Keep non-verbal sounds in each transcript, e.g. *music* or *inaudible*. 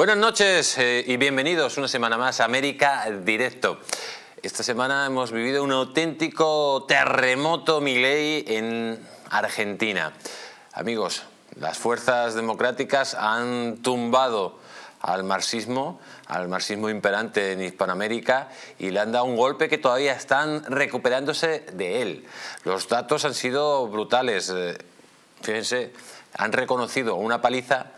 Buenas noches eh, y bienvenidos una semana más a América Directo. Esta semana hemos vivido un auténtico terremoto Milei en Argentina. Amigos, las fuerzas democráticas han tumbado al marxismo, al marxismo imperante en Hispanoamérica y le han dado un golpe que todavía están recuperándose de él. Los datos han sido brutales. Eh, fíjense, han reconocido una paliza,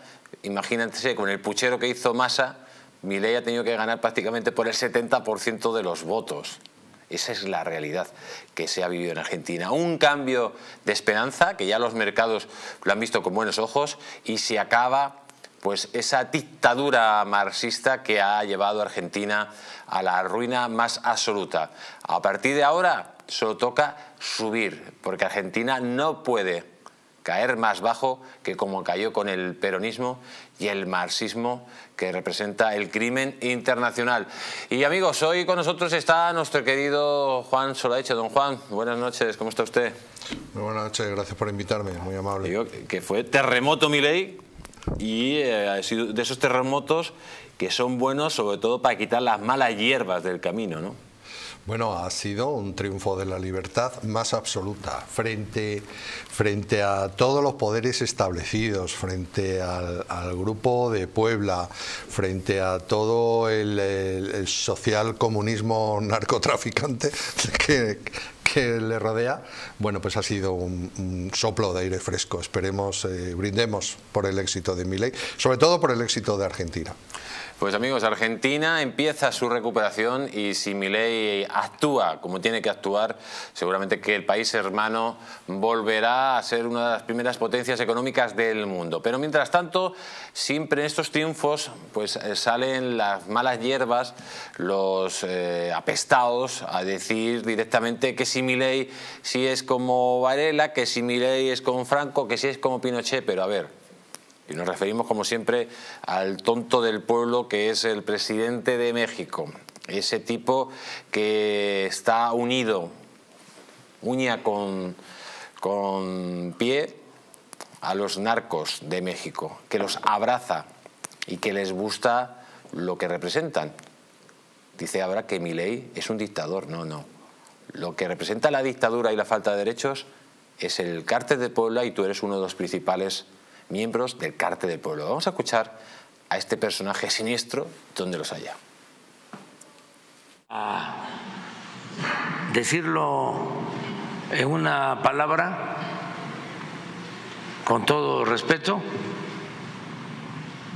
imagínense con el puchero que hizo Massa, Milei ha tenido que ganar prácticamente por el 70% de los votos. Esa es la realidad que se ha vivido en Argentina. Un cambio de esperanza, que ya los mercados lo han visto con buenos ojos, y se acaba pues esa dictadura marxista que ha llevado a Argentina a la ruina más absoluta. A partir de ahora solo toca subir, porque Argentina no puede caer más bajo que como cayó con el peronismo y el marxismo que representa el crimen internacional. Y amigos, hoy con nosotros está nuestro querido Juan Solaeche. Don Juan, buenas noches, ¿cómo está usted? Muy buenas noches, gracias por invitarme, muy amable. Digo que fue terremoto mi ley y eh, ha sido de esos terremotos que son buenos sobre todo para quitar las malas hierbas del camino, ¿no? Bueno, ha sido un triunfo de la libertad más absoluta frente, frente a todos los poderes establecidos, frente al, grupo de Puebla, frente a todo el, social comunismo narcotraficante *laughs* que, que le rodea, bueno, pues ha sido un, soplo de aire fresco. Esperemos, eh, brindemos por el éxito de Milei, sobre todo por el éxito de Argentina. Pues amigos, Argentina empieza su recuperación y si Milei actúa como tiene que actuar, seguramente que el país hermano volverá a ser una de las primeras potencias económicas del mundo. Pero mientras tanto, siempre en estos triunfos pues eh, salen las malas hierbas, los eh, apestados a decir directamente que si Milei si es como Varela, que si Milei es como Franco, que si es como Pinochet, pero a ver, y nos referimos, como siempre, al tonto del pueblo que es el presidente de México. Ese tipo que está unido, uña con, con pie, a los narcos de México, que los abraza y que les gusta lo que representan. Dice ahora que ley es un dictador. No, no. Lo que representa la dictadura y la falta de derechos es el cártel de Puebla y tú eres uno de los principales miembros del cártel del pueblo. Vamos a escuchar a este personaje siniestro donde los haya. Decirlo en una palabra, con todo respeto,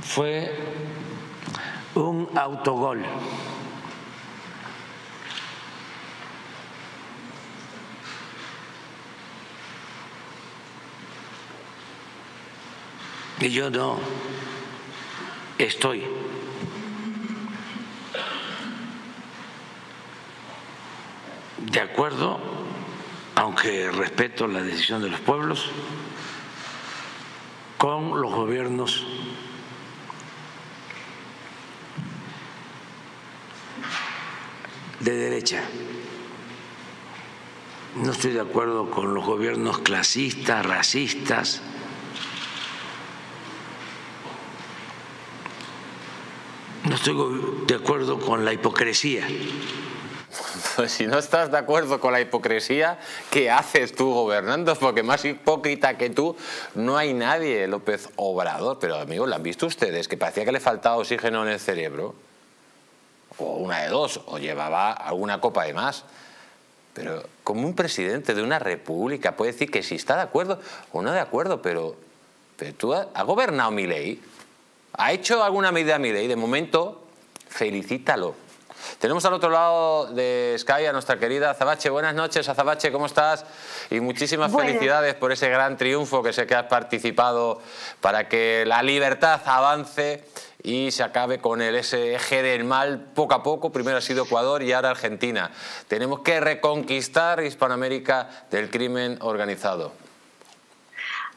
fue un autogol. Y yo no estoy de acuerdo, aunque respeto la decisión de los pueblos, con los gobiernos de derecha. No estoy de acuerdo con los gobiernos clasistas, racistas, estoy de acuerdo con la hipocresía. Pues si no estás de acuerdo con la hipocresía, ¿qué haces tú gobernando? Porque más hipócrita que tú no hay nadie, López Obrador. Pero amigos, ¿lo han visto ustedes? Que parecía que le faltaba oxígeno en el cerebro. O una de dos, o llevaba alguna copa de más. Pero como un presidente de una república puede decir que si está de acuerdo o no de acuerdo, pero, pero tú has, gobernado mi ley. ¿Ha hecho alguna medida Milei? De momento, felicítalo. Tenemos al otro lado de Sky a nuestra querida Azabache. Buenas noches, Azabache, ¿cómo estás? Y muchísimas felicidades por ese gran triunfo que sé que has participado para que la libertad avance y se acabe con el, ese eje del mal poco a poco. Primero ha sido Ecuador y ahora Argentina. Tenemos que reconquistar Hispanoamérica del crimen organizado.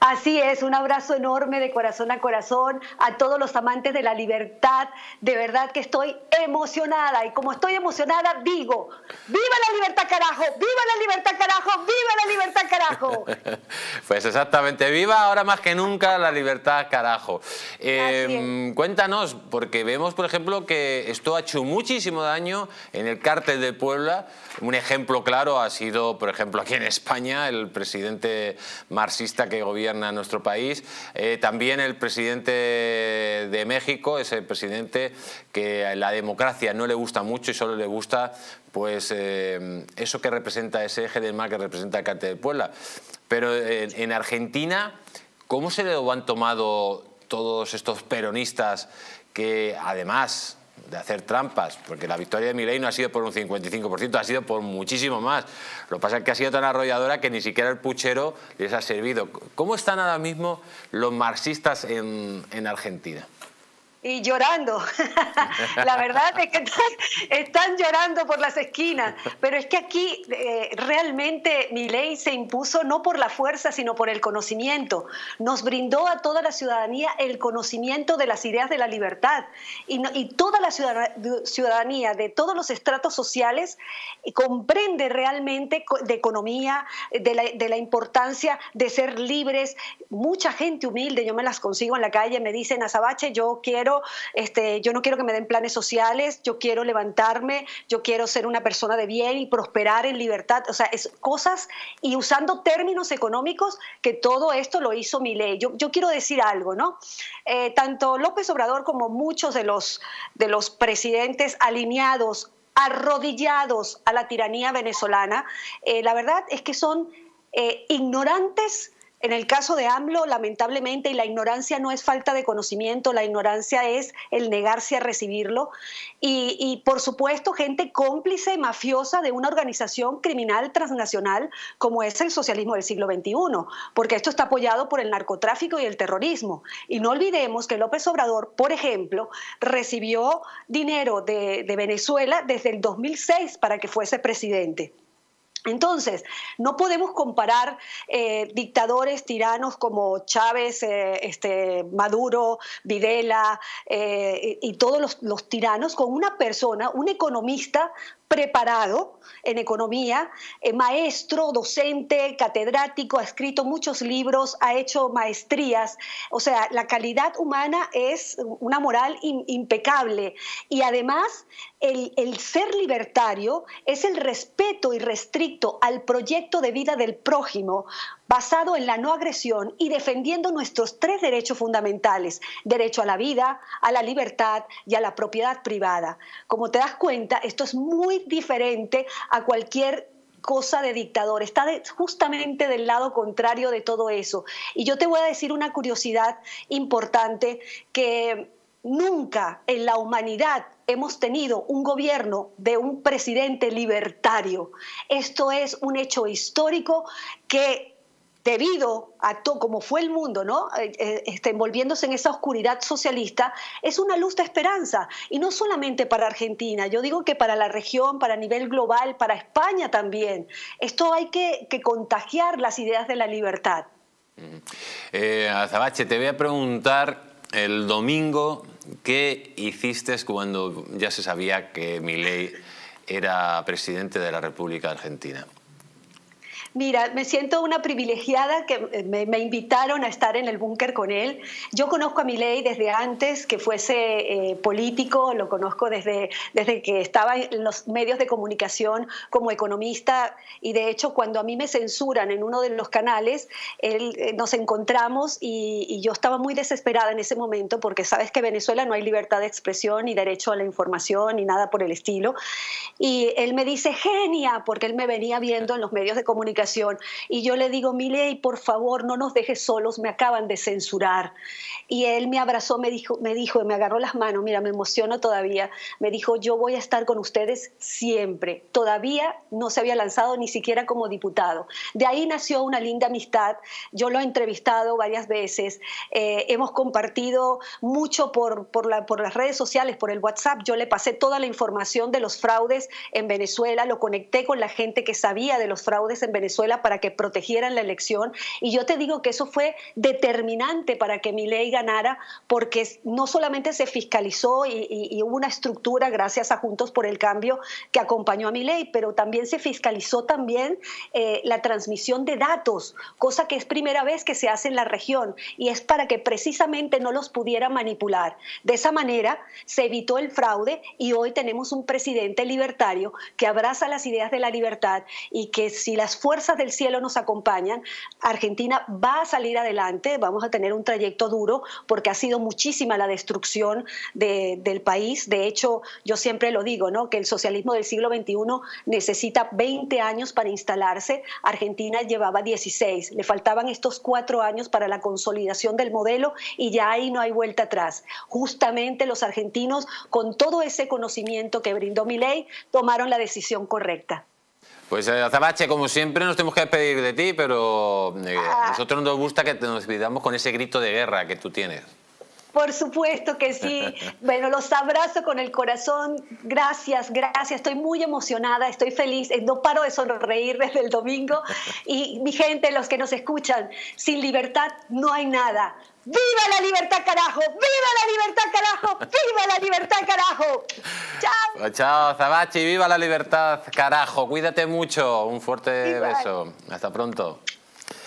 Así es, un abrazo enorme de corazón a corazón a todos los amantes de la libertad. De verdad que estoy emocionada y como estoy emocionada digo, viva la libertad carajo, viva la libertad carajo, viva la libertad carajo. *laughs* Pues exactamente, viva ahora más que nunca la libertad, carajo. Em, cuéntanos, porque vemos, por ejemplo, que esto ha hecho muchísimo daño en el cártel de Puebla. Un ejemplo claro ha sido, por ejemplo, aquí en España, el presidente marxista que gobierna nuestro país. Eh, también el presidente de México es el presidente que la democracia no le gusta mucho y solo le gusta pues eh, eso que representa ese eje del mar que representa el cártel de Puebla. Pero en, Argentina, ¿cómo se lo han tomado todos estos peronistas que además de hacer trampas, porque la victoria de Milei no ha sido por un 55%, ha sido por muchísimo más. Lo que pasa es que ha sido tan arrolladora que ni siquiera el puchero les ha servido. ¿Cómo están ahora mismo los marxistas en, en Argentina? Y llorando. *laughs* la verdad es que están, llorando por las esquinas, pero es que aquí eh, realmente mi ley se impuso no por la fuerza, sino por el conocimiento. Nos brindó a toda la ciudadanía el conocimiento de las ideas de la libertad y, toda la ciudadanía de todos los estratos sociales comprende realmente de economía, de la, de la importancia de ser libres. Mucha gente humilde, yo me las consigo en la calle, me dicen, Azabache, yo quiero este, yo no quiero que me den planes sociales, yo quiero levantarme, yo quiero ser una persona de bien y prosperar en libertad, o sea, es cosas y usando términos económicos que todo esto lo hizo mi ley. Yo, yo quiero decir algo, ¿no? Eh, tanto López Obrador como muchos de los, de los presidentes alineados arrodillados a la tiranía venezolana, eh, la verdad es que son eh, ignorantes en el caso de AMLO, lamentablemente, y la ignorancia no es falta de conocimiento, la ignorancia es el negarse a recibirlo. Y, por supuesto, gente cómplice, mafiosa de una organización criminal transnacional como es el socialismo del siglo XXI, porque esto está apoyado por el narcotráfico y el terrorismo. Y no olvidemos que López Obrador, por ejemplo, recibió dinero de, de Venezuela desde el 2006 para que fuese presidente. Entonces, no podemos comparar eh, dictadores tiranos como Chávez, eh, este, Maduro, Videla eh, y todos los, tiranos con una persona, un economista preparado en economía, maestro, docente, catedrático, ha escrito muchos libros, ha hecho maestrías. O sea, la calidad humana es una moral impecable. Y además, el, ser libertario es el respeto irrestricto al proyecto de vida del prójimo, basado en la no agresión y defendiendo nuestros tres derechos fundamentales, derecho a la vida, a la libertad y a la propiedad privada. Como te das cuenta, esto es muy diferente a cualquier cosa de dictador, está justamente del lado contrario de todo eso. Y yo te voy a decir una curiosidad importante que nunca en la humanidad hemos tenido un gobierno de un presidente libertario. Esto es un hecho histórico que debido a todo como fue el mundo, ¿no? Eh, eh, este, envolviéndose en esa oscuridad socialista, es una luz de esperanza. Y no solamente para Argentina, yo digo que para la región, para nivel global, para España también. Esto hay que, contagiar las ideas de la libertad. Eh, Azabache, te voy a preguntar el domingo qué hiciste cuando ya se sabía que Milei era presidente de la República Argentina. Mira, me siento una privilegiada que me, invitaron a estar en el búnker con él. Yo conozco a Milei desde antes que fuese eh, político, lo conozco desde, desde que estaba en los medios de comunicación como economista y de hecho cuando a mí me censuran en uno de los canales, él, eh, nos encontramos y, y yo estaba muy desesperada en ese momento porque sabes que en Venezuela no hay libertad de expresión ni derecho a la información ni nada por el estilo. Y él me dice, genia, porque él me venía viendo en los medios de comunicación y yo le digo, Milei, por favor, no nos dejes solos, me acaban de censurar. Y él me abrazó, me dijo, me dijo, me agarró las manos, mira, me emociono todavía. Me dijo, yo voy a estar con ustedes siempre. Todavía no se había lanzado ni siquiera como diputado. De ahí nació una linda amistad. Yo lo he entrevistado varias veces. Eh, hemos compartido mucho por, por, la, por las redes sociales, por el WhatsApp. Yo le pasé toda la información de los fraudes en Venezuela, lo conecté con la gente que sabía de los fraudes en Venezuela Venezuela para que protegieran la elección. Y yo te digo que eso fue determinante para que Milei ganara, porque no solamente se fiscalizó y, hubo una estructura gracias a Juntos por el Cambio que acompañó a Milei, pero también se fiscalizó también eh, la transmisión de datos, cosa que es primera vez que se hace en la región y es para que precisamente no los pudiera manipular. De esa manera se evitó el fraude y hoy tenemos un presidente libertario que abraza las ideas de la libertad y que si las fuerzas del cielo nos acompañan, Argentina va a salir adelante, vamos a tener un trayecto duro porque ha sido muchísima la destrucción del país. De hecho, yo siempre lo digo, ¿no? que el socialismo del siglo XXI necesita 20 años para instalarse. Argentina llevaba 16. Le faltaban estos cuatro años para la consolidación del modelo y ya ahí no hay vuelta atrás. Justamente los argentinos, con todo ese conocimiento que brindó mi ley, tomaron la decisión correcta. Pues eh, Azabache, como siempre nos tenemos que despedir de ti, pero eh, a ah. nosotros nos gusta que nos despidamos con ese grito de guerra que tú tienes. Por supuesto que sí. *laughs* Bueno, los abrazo con el corazón. Gracias, gracias. Estoy muy emocionada, estoy feliz. Eh, no paro de sonreír desde el domingo. *laughs* Y mi gente, los que nos escuchan, sin libertad no hay nada. ¡Viva la libertad, carajo! ¡Viva la libertad, carajo! ¡Viva la libertad, carajo! ¡Chao! Pues chao, Zabachi. ¡Viva la libertad, carajo! Cuídate mucho. Un fuerte beso. Hasta pronto.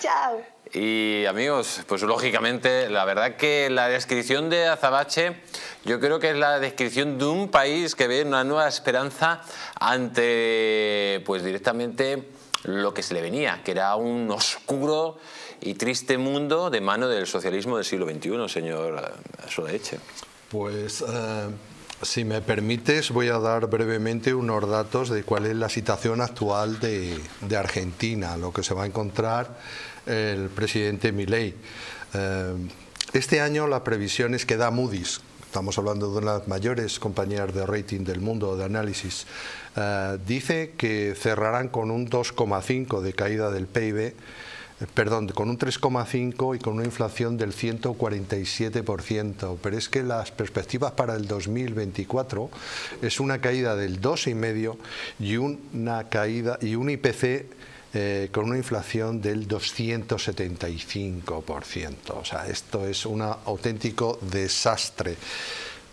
Chao. Y amigos, pues lógicamente, la verdad que la descripción de Azabache yo creo que es la descripción de un país que ve una nueva esperanza ante, pues directamente, lo que se le venía, que era un oscuro y triste mundo de mano del socialismo del siglo XXI, señor Soleche. Pues... Eh, si me permites, voy a dar brevemente unos datos de cuál es la situación actual de, Argentina, lo que se va a encontrar el presidente Milei. Eh, este año la previsión es que da Moody's, estamos hablando de una de las mayores compañías de rating del mundo de análisis, eh, dice que cerrarán con un 2,5 de caída del PIB, perdón, con un 3,5 y con una inflación del 147%, pero es que las perspectivas para el 2024 es una caída del 2,5 y una caída y un IPC eh, con una inflación del 275%. O sea, esto es un auténtico desastre.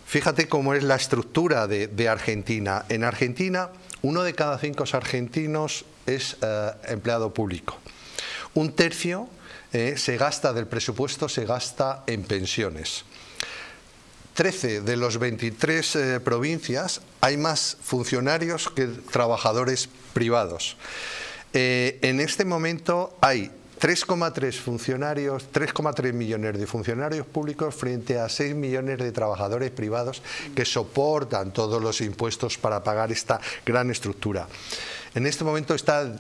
Fíjate cómo es la estructura de, Argentina. En Argentina, uno de cada cinco argentinos es eh, empleado público. Un tercio eh, se gasta del presupuesto, se gasta en pensiones. 13 de los 23 provincias hay más funcionarios que trabajadores privados. Eh, en este momento hay 3,3 funcionarios, 3,3 millones de funcionarios públicos frente a 6 millones de trabajadores privados que soportan todos los impuestos para pagar esta gran estructura. En este momento está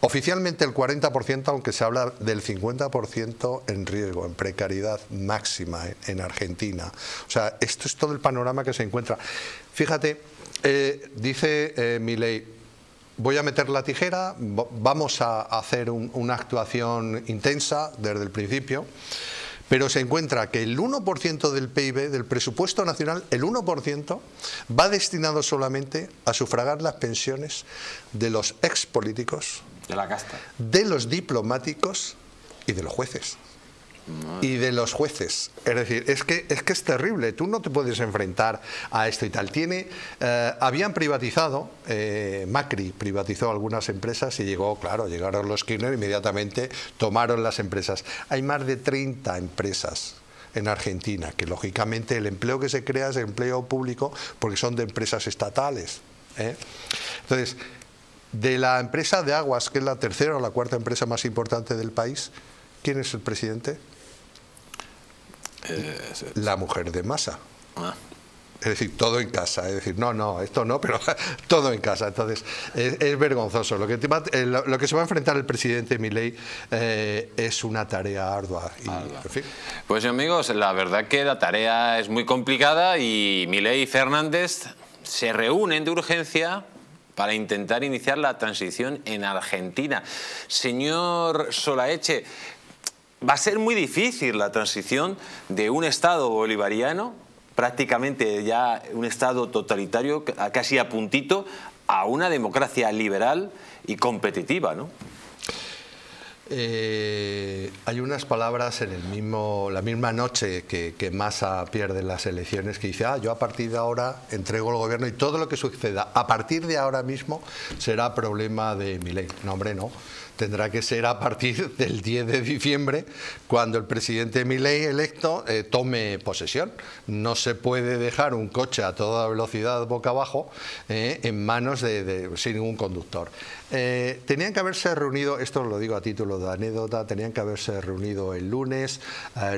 oficialmente el 40%, aunque se habla del 50% en riesgo, en precariedad máxima en Argentina. O sea, esto es todo el panorama que se encuentra. Fíjate, eh, dice eh, voy a meter la tijera, vamos a hacer una actuación intensa desde el principio, pero se encuentra que el 1% del PIB, del presupuesto nacional, el 1% va destinado solamente a sufragar las pensiones de los ex políticos, de la casta, de los diplomáticos y de los jueces y de los jueces. Es decir, es que, es que es terrible, tú no te puedes enfrentar a esto y tal. Tiene, eh, habían privatizado, eh, Macri privatizó algunas empresas y llegó, claro, llegaron los Kirchner, inmediatamente tomaron las empresas. Hay más de 30 empresas en Argentina, que lógicamente el empleo que se crea es empleo público porque son de empresas estatales. ¿eh? Entonces, de la empresa de aguas, que es la tercera o la cuarta empresa más importante del país, ¿quién es el presidente? Eh, la mujer de masa. Ah. Es decir, todo en casa. Es decir, no, no, esto no, pero *laughs* todo en casa. Entonces, es, vergonzoso. Lo que, eh, lo, que se va a enfrentar el presidente Milei eh, es una tarea ardua. Pues amigos, la verdad que la tarea es muy complicada y Milei y Fernández se reúnen de urgencia para intentar iniciar la transición en Argentina. Señor Solaeche, va a ser muy difícil la transición de un Estado bolivariano, prácticamente ya un Estado totalitario, casi a puntito, a una democracia liberal y competitiva, ¿no? Eh, hay unas palabras en el mismo, la misma noche que, que, Massa pierde las elecciones que dice, ah, yo a partir de ahora entrego el gobierno y todo lo que suceda a partir de ahora mismo será problema de mi ley. No, hombre, no tendrá que ser a partir *laughs* del 10 de diciembre, cuando el presidente Milei electo eh, tome posesión. No se puede dejar un coche a toda velocidad boca abajo eh, en manos de, sin ningún conductor. Tenían que haberse reunido, esto lo digo a título de anécdota, tenían que haberse reunido el lunes,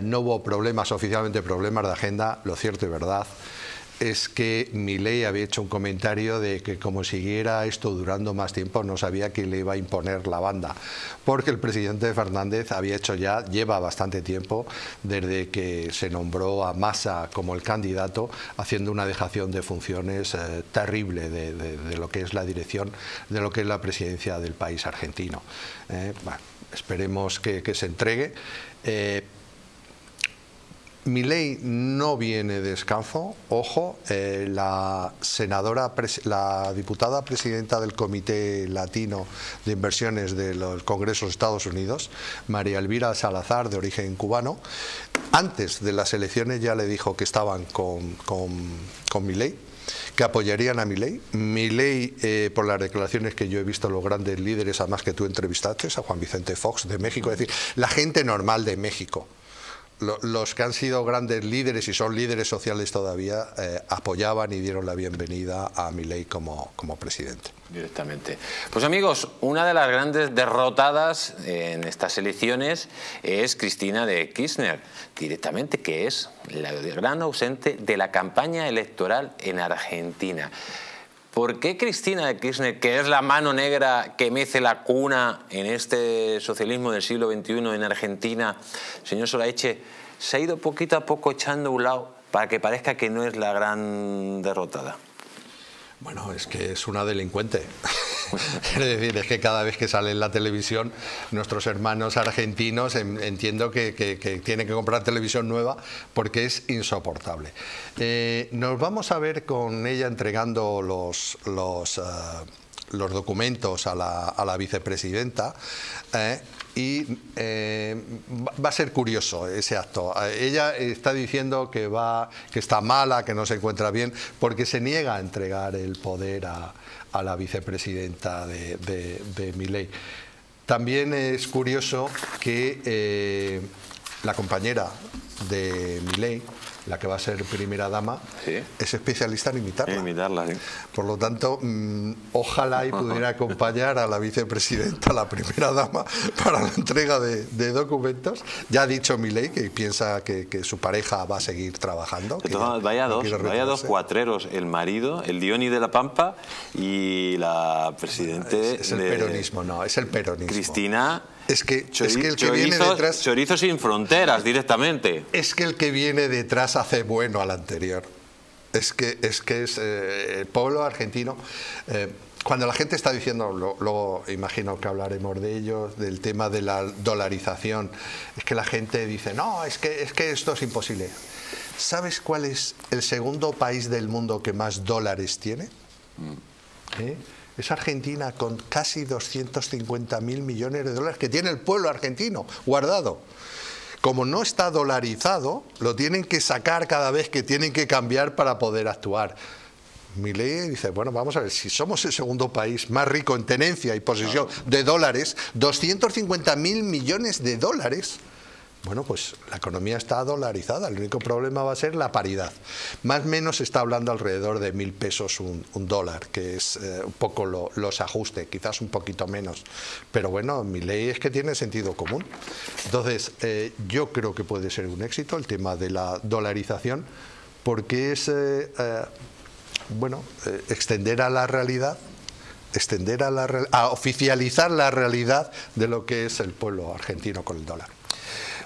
no hubo problemas, oficialmente problemas de agenda, lo cierto y verdad es que Milei había hecho un comentario de que como siguiera esto durando más tiempo no sabía que le iba a imponer la banda, porque el presidente Fernández había hecho ya, lleva bastante tiempo desde que se nombró a Massa como el candidato, haciendo una dejación de funciones eh, terrible de, lo que es la dirección, de lo que es la presidencia del país argentino. Eh, esperemos que, se entregue. Eh, mi ley no viene descalzo, ojo, eh, la senadora, la diputada presidenta del Comité Latino de Inversiones del Congreso de Estados Unidos, María Elvira Salazar, de origen cubano, antes de las elecciones ya le dijo que estaban con, con, mi ley, que apoyarían a mi ley. Mi ley, eh, por las declaraciones que yo he visto los grandes líderes, además que tú entrevistaste, a Juan Vicente Fox de México, es decir, la gente normal de México los que han sido grandes líderes y son líderes sociales todavía eh, apoyaban y dieron la bienvenida a Milei como, como presidente. Directamente. Pues amigos, una de las grandes derrotadas en estas elecciones es Cristina de Kirchner, directamente, que es la gran ausente de la campaña electoral en Argentina. ¿Por qué Cristina de Kirchner, que es la mano negra que mece la cuna en este socialismo del siglo XXI en Argentina, señor Solaeche, se ha ido poquito a poco echando un lado para que parezca que no es la gran derrotada? Bueno, es que es una delincuente. *laughs* es decir, es que cada vez que sale en la televisión, nuestros hermanos argentinos entiendo que, tienen que comprar televisión nueva porque es insoportable. Eh, nos vamos a ver con ella entregando los, los, eh, documentos a la, vicepresidenta. Eh, y va a ser curioso ese acto. Ella está diciendo que, va, que está mala, que no se encuentra bien, porque se niega a entregar el poder a, la vicepresidenta de, de, Miley. También es curioso que eh, la compañera de Miley, la que va a ser primera dama, es especialista en imitarla. imitarla Por lo tanto, mm, ojalá y pudiera *laughs* acompañar a la vicepresidenta, la primera dama, para la entrega de, documentos. Ya ha dicho Milei que piensa que, su pareja va a seguir trabajando. vaya, dos, vaya dos cuatreros, el marido, el Dioni de la Pampa y la presidente. Es, el peronismo, no, es el peronismo. Cristina es que, es que el que viene detrás... Chorizo sin fronteras, directamente. Es que el que viene detrás hace bueno al anterior. Es que es, que es eh, el pueblo argentino... Eh, cuando la gente está diciendo, luego imagino que hablaremos de ello, del tema de la dolarización, es que la gente dice, no, es que, es que esto es imposible. ¿Sabes cuál es el segundo país del mundo que más dólares tiene? Mm. ¿Eh? Es Argentina con casi 250 mil millones de dólares que tiene el pueblo argentino guardado. Como no está dolarizado, lo tienen que sacar cada vez que tienen que cambiar para poder actuar. ley dice, bueno, vamos a ver, si somos el segundo país más rico en tenencia y posesión de dólares, 250 mil millones de dólares, bueno, pues la economía está dolarizada, el único problema va a ser la paridad. Más o menos se está hablando alrededor de mil pesos un, dólar, que es eh, un poco los ajustes, quizás un poquito menos. Pero bueno, mi ley es que tiene sentido común. Entonces, eh, yo creo que puede ser un éxito el tema de la dolarización, porque es, eh, bueno, extender a la realidad extender a, la, a oficializar la realidad de lo que es el pueblo argentino con el dólar.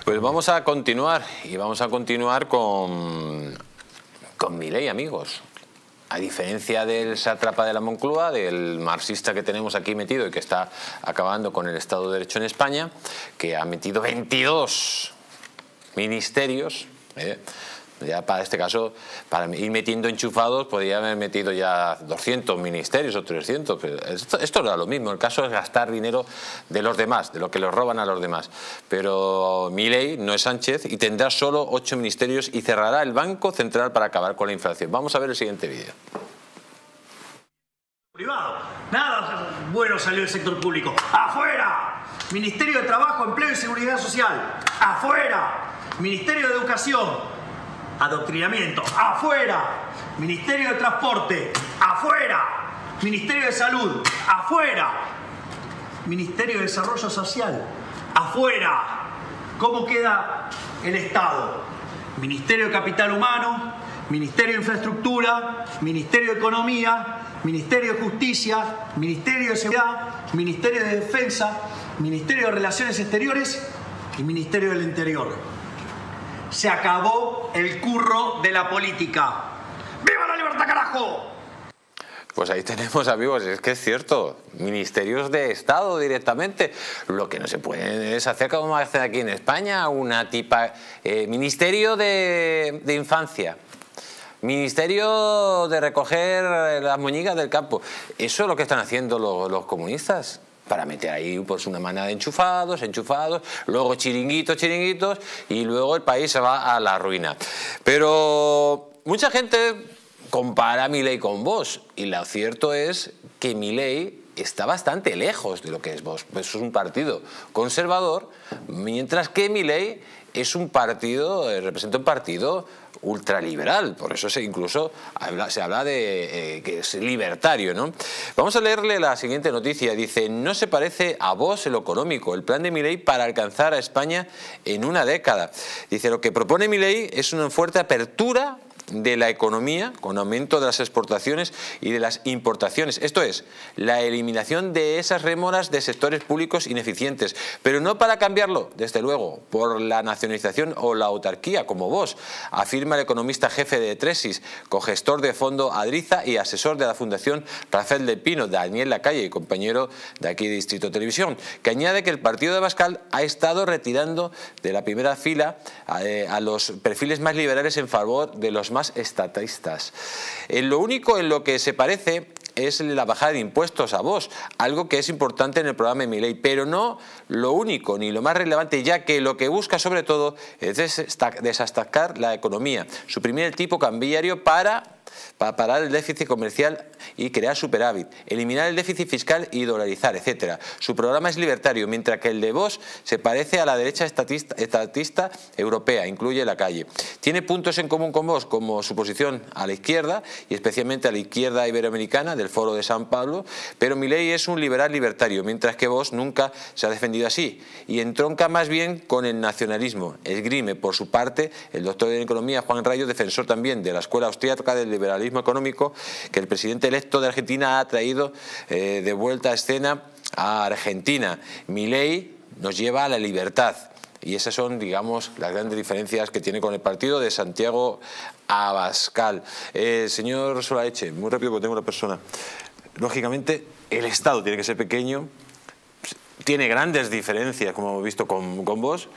Pues vamos a continuar y vamos a continuar con, con mi ley, amigos. A diferencia del sátrapa de la Moncloa, del marxista que tenemos aquí metido y que está acabando con el Estado de Derecho en España, que ha metido 22 ministerios, ¿eh? Ya para este caso, para ir metiendo enchufados, podría haber metido ya 200 ministerios o 300. Pero esto, esto era lo mismo. El caso es gastar dinero de los demás, de lo que los roban a los demás. Pero mi ley no es Sánchez y tendrá solo 8 ministerios y cerrará el Banco Central para acabar con la inflación. Vamos a ver el siguiente vídeo. Privado. Nada bueno salió del sector público. ¡Afuera! Ministerio de Trabajo, Empleo y Seguridad Social. ¡Afuera! Ministerio de Educación adoctrinamiento, afuera. Ministerio de Transporte, afuera. Ministerio de Salud, afuera. Ministerio de Desarrollo Social, afuera. ¿Cómo queda el Estado? Ministerio de Capital Humano, Ministerio de Infraestructura, Ministerio de Economía, Ministerio de Justicia, Ministerio de Seguridad, Ministerio de Defensa, Ministerio de Relaciones Exteriores y Ministerio del Interior se acabó el curro de la política. ¡Viva la libertad, carajo! Pues ahí tenemos, amigos, es que es cierto, ministerios de Estado directamente. Lo que no se puede es hacer como hacen aquí en España, una tipa. Eh, ministerio de, Infancia. Ministerio de recoger las muñecas del campo. Eso es lo que están haciendo los comunistas para meter ahí pues una manada de enchufados, enchufados, luego chiringuitos, chiringuitos y luego el país se va a la ruina. Pero mucha gente compara a ley con vos y lo cierto es que ley está bastante lejos de lo que es vos. es un partido conservador, mientras que ley es un partido, eh, representa un partido ultraliberal, por eso se incluso se habla de eh, que es libertario. ¿no? Vamos a leerle la siguiente noticia. Dice, no se parece a vos en lo económico, el plan de Milei para alcanzar a España en una década. Dice, lo que propone Milei es una fuerte apertura de la economía con aumento de las exportaciones y de las importaciones. Esto es, la eliminación de esas rémoras de sectores públicos ineficientes, pero no para cambiarlo, desde luego, por la nacionalización o la autarquía, como vos, afirma el economista jefe de Tresis, cogestor de fondo Adriza y asesor de la Fundación Rafael del Pino, Daniel Lacalle, y compañero de aquí de Distrito Televisión, que añade que el partido de Bascal ha estado retirando de la primera fila a, eh, a los perfiles más liberales en favor de los más estatistas. En eh, lo único en lo que se parece es la bajada de impuestos a vos, algo que es importante en el programa de mi ley, pero no lo único ni lo más relevante, ya que lo que busca sobre todo es desastacar la economía, suprimir el tipo cambiario para para parar el déficit comercial y crear superávit, eliminar el déficit fiscal y dolarizar, etc. Su programa es libertario, mientras que el de Vox se parece a la derecha estatista, europea, incluye la calle. Tiene puntos en común con Vox, como su posición a la izquierda, y especialmente a la izquierda iberoamericana del Foro de San Pablo, pero Milei es un liberal libertario, mientras que Vox nunca se ha defendido así, y entronca más bien con el nacionalismo. Esgrime, por su parte, el doctor en Economía, Juan Rayo, defensor también de la Escuela Austriaca del liberalismo liberalismo económico que el presidente electo de Argentina ha traído eh, de vuelta a escena a Argentina. Mi ley nos lleva a la libertad. Y esas son, digamos, las grandes diferencias que tiene con el partido de Santiago Abascal. Eh, señor Solaeche, muy rápido porque tengo una persona. Lógicamente, el Estado tiene que ser pequeño, tiene grandes diferencias, como hemos visto con, con vos.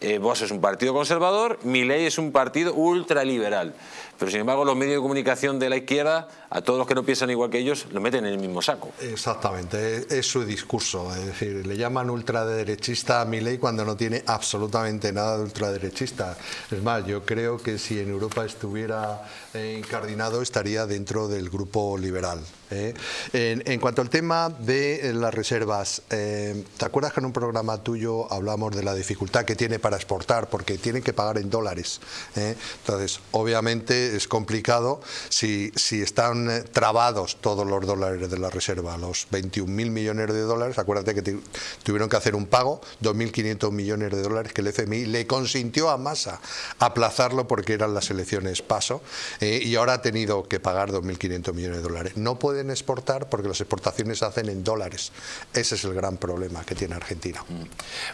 Eh, vos es un partido conservador, mi ley es un partido ultraliberal. Pero sin embargo los medios de comunicación de la izquierda, a todos los que no piensan igual que ellos, lo meten en el mismo saco. Exactamente, es, su discurso. Es decir, le llaman ultraderechista a mi ley cuando no tiene absolutamente nada de ultraderechista. Es más, yo creo que si en Europa estuviera incardinado estaría dentro del grupo liberal. ¿eh? En, cuanto al tema de las reservas, eh, ¿te acuerdas que en un programa tuyo hablamos de la dificultad que tiene para exportar porque tienen que pagar en dólares? ¿eh? Entonces, obviamente es complicado si, si están eh, trabados todos los dólares de la reserva, los 21.000 millones de dólares, acuérdate que tuvieron que hacer un pago, 2.500 millones de dólares que el FMI le consintió a Massa aplazarlo porque eran las elecciones paso eh, y ahora ha tenido que pagar 2.500 millones de dólares. No pueden exportar porque las exportaciones se hacen en dólares. Ese es el gran problema que tiene Argentina. Mm.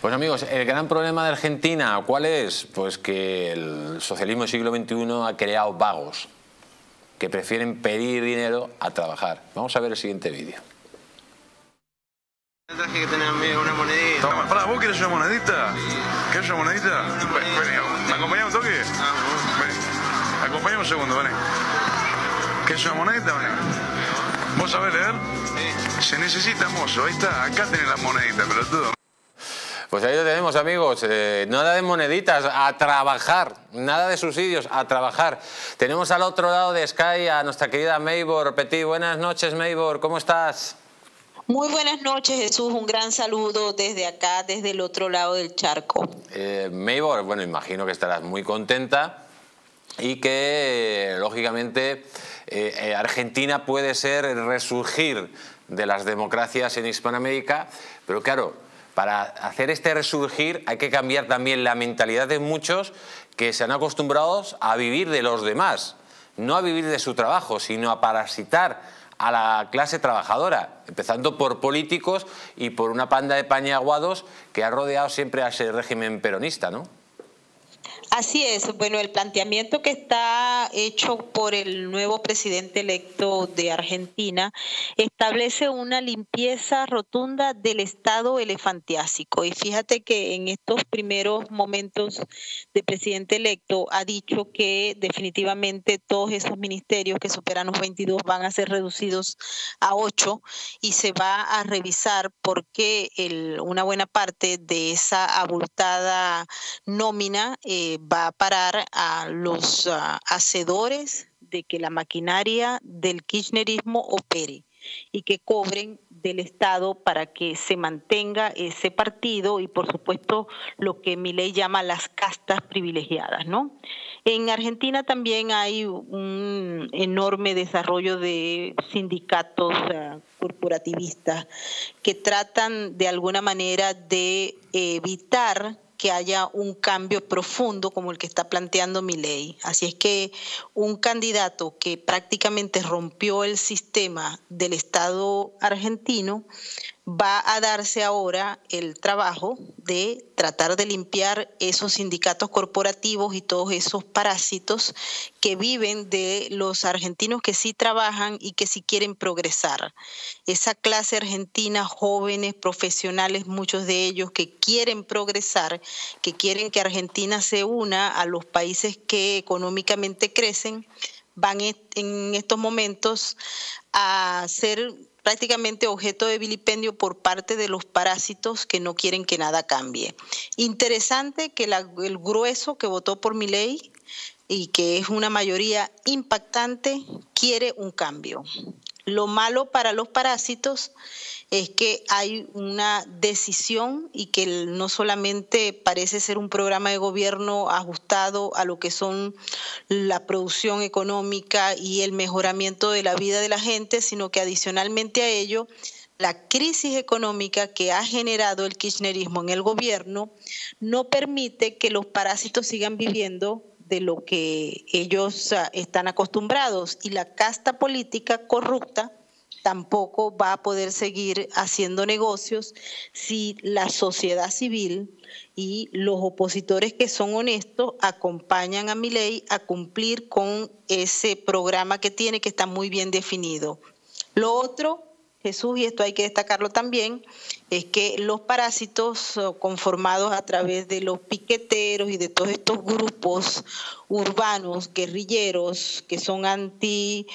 Bueno amigos, el gran problema de Argentina, ¿cuál es? Pues que el socialismo del siglo XXI ha creado vagos que prefieren pedir dinero a trabajar. Vamos a ver el siguiente vídeo. Traje que una monedita. Toma, pará, ¿vos quieres una monedita? ¿Quieres una monedita? Ven, ¿Me acompañamos un toque? Ah, Acompañame un segundo, vale. ¿Qué es una moneda, vale? ¿Vos sabés leer? Sí. Se necesita mozo, ahí está, acá tenés la monedita, pero todo. Pues ahí lo tenemos, amigos. Eh, nada de moneditas, a trabajar. Nada de subsidios, a trabajar. Tenemos al otro lado de Sky a nuestra querida Maybor Petit. Buenas noches, Maybor. ¿Cómo estás? Muy buenas noches, Jesús. Un gran saludo desde acá, desde el otro lado del charco. Eh, Maybor, bueno, imagino que estarás muy contenta y que, lógicamente, eh, eh, Argentina puede ser el resurgir de las democracias en Hispanoamérica, pero claro, para hacer este resurgir hay que cambiar también la mentalidad de muchos que se han acostumbrado a vivir de los demás, no a vivir de su trabajo, sino a parasitar a la clase trabajadora, empezando por políticos y por una panda de pañaguados que ha rodeado siempre a ese régimen peronista, ¿no? Así es, bueno, el planteamiento que está hecho por el nuevo presidente electo de Argentina establece una limpieza rotunda del Estado elefantiásico. Y fíjate que en estos primeros momentos de presidente electo ha dicho que definitivamente todos esos ministerios que superan los 22 van a ser reducidos a 8 y se va a revisar por qué una buena parte de esa abultada nómina eh, va a parar a los ah, hacedores de que la maquinaria del kirchnerismo opere y que cobren del Estado para que se mantenga ese partido y por supuesto lo que mi ley llama las castas privilegiadas, ¿no? En Argentina también hay un enorme desarrollo de sindicatos ah, corporativistas que tratan de alguna manera de evitar que haya un cambio profundo como el que está planteando mi ley. Así es que un candidato que prácticamente rompió el sistema del Estado argentino va a darse ahora el trabajo de tratar de limpiar esos sindicatos corporativos y todos esos parásitos que viven de los argentinos que sí trabajan y que sí quieren progresar. Esa clase argentina, jóvenes, profesionales, muchos de ellos que quieren progresar, que quieren que Argentina se una a los países que económicamente crecen, van en estos momentos a ser prácticamente objeto de vilipendio por parte de los parásitos que no quieren que nada cambie. Interesante que el grueso que votó por mi ley y que es una mayoría impactante quiere un cambio. Lo malo para los parásitos es que hay una decisión y que no solamente parece ser un programa de gobierno ajustado a lo que son la producción económica y el mejoramiento de la vida de la gente, sino que adicionalmente a ello, la crisis económica que ha generado el kirchnerismo en el gobierno no permite que los parásitos sigan viviendo de lo que ellos ah, están acostumbrados. Y la casta política corrupta tampoco va a poder seguir haciendo negocios si la sociedad civil y los opositores que son honestos acompañan a mi ley a cumplir con ese programa que tiene que está muy bien definido. Lo otro, Jesús, y esto hay que destacarlo también, es que los parásitos conformados a través de los piqueteros y de todos estos grupos urbanos, guerrilleros, que son anti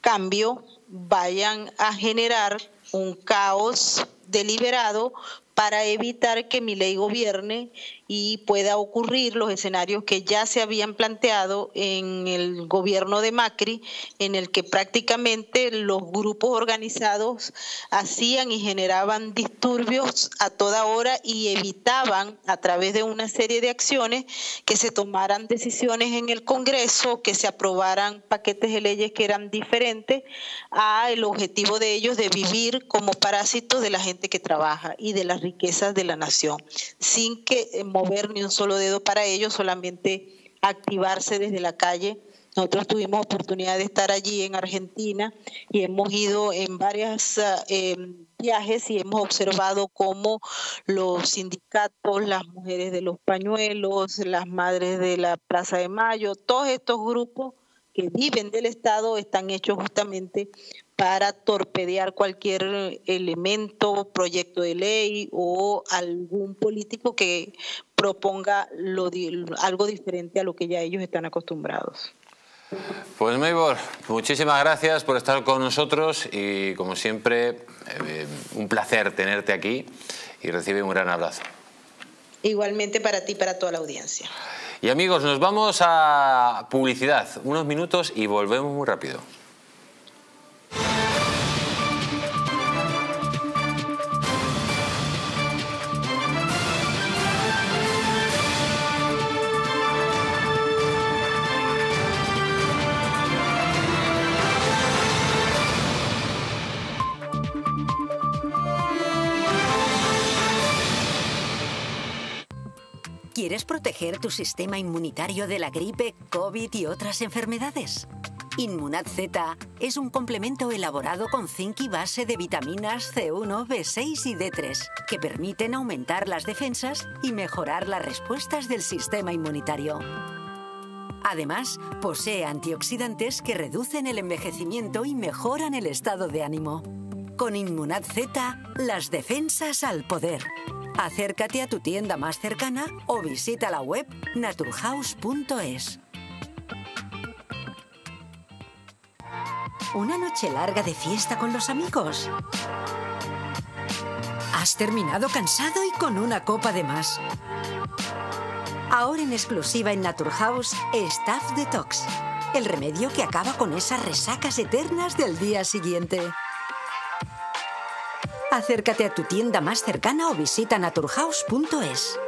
cambio, vayan a generar un caos deliberado para evitar que mi ley gobierne y pueda ocurrir los escenarios que ya se habían planteado en el gobierno de Macri, en el que prácticamente los grupos organizados hacían y generaban disturbios a toda hora y evitaban a través de una serie de acciones que se tomaran decisiones en el Congreso, que se aprobaran paquetes de leyes que eran diferentes a el objetivo de ellos de vivir como parásitos de la gente que trabaja y de las riquezas de la nación, sin que mover ni un solo dedo para ellos, solamente activarse desde la calle. Nosotros tuvimos oportunidad de estar allí en Argentina y hemos ido en varios eh, viajes y hemos observado cómo los sindicatos, las mujeres de los pañuelos, las madres de la Plaza de Mayo, todos estos grupos que viven del Estado están hechos justamente para torpedear cualquier elemento, proyecto de ley o algún político que proponga algo diferente a lo que ya ellos están acostumbrados. Pues Maybor, muchísimas gracias por estar con nosotros y como siempre, eh, un placer tenerte aquí y recibe un gran abrazo. Igualmente para ti y para toda la audiencia. Y amigos, nos vamos a publicidad, unos minutos y volvemos muy rápido. ¿Quieres proteger tu sistema inmunitario de la gripe, COVID y otras enfermedades? Inmunad Z es un complemento elaborado con zinc y base de vitaminas C1, B6 y D3 que permiten aumentar las defensas y mejorar las respuestas del sistema inmunitario. Además, posee antioxidantes que reducen el envejecimiento y mejoran el estado de ánimo. Con Inmunad Z, las defensas al poder. Acércate a tu tienda más cercana o visita la web naturhaus.es. ¿Una noche larga de fiesta con los amigos? ¿Has terminado cansado y con una copa de más? Ahora en exclusiva en Naturhaus, Staff Detox. El remedio que acaba con esas resacas eternas del día siguiente. Acércate a tu tienda más cercana o visita naturhaus.es.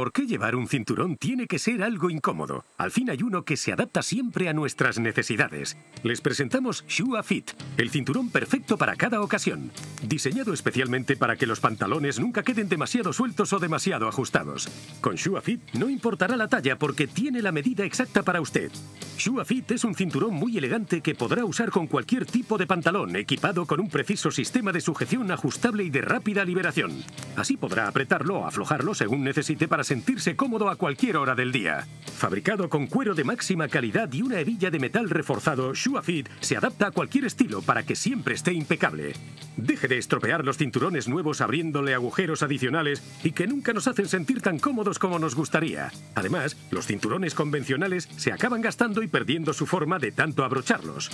¿Por qué llevar un cinturón tiene que ser algo incómodo? Al fin hay uno que se adapta siempre a nuestras necesidades. Les presentamos Shua Fit, el cinturón perfecto para cada ocasión. Diseñado especialmente para que los pantalones nunca queden demasiado sueltos o demasiado ajustados. Con Shua Fit no importará la talla porque tiene la medida exacta para usted. Shua Fit es un cinturón muy elegante que podrá usar con cualquier tipo de pantalón, equipado con un preciso sistema de sujeción ajustable y de rápida liberación. Así podrá apretarlo o aflojarlo según necesite para sentirse cómodo a cualquier hora del día. Fabricado con cuero de máxima calidad y una hebilla de metal reforzado, Fit se adapta a cualquier estilo para que siempre esté impecable. Deje de estropear los cinturones nuevos abriéndole agujeros adicionales y que nunca nos hacen sentir tan cómodos como nos gustaría. Además, los cinturones convencionales se acaban gastando y perdiendo su forma de tanto abrocharlos.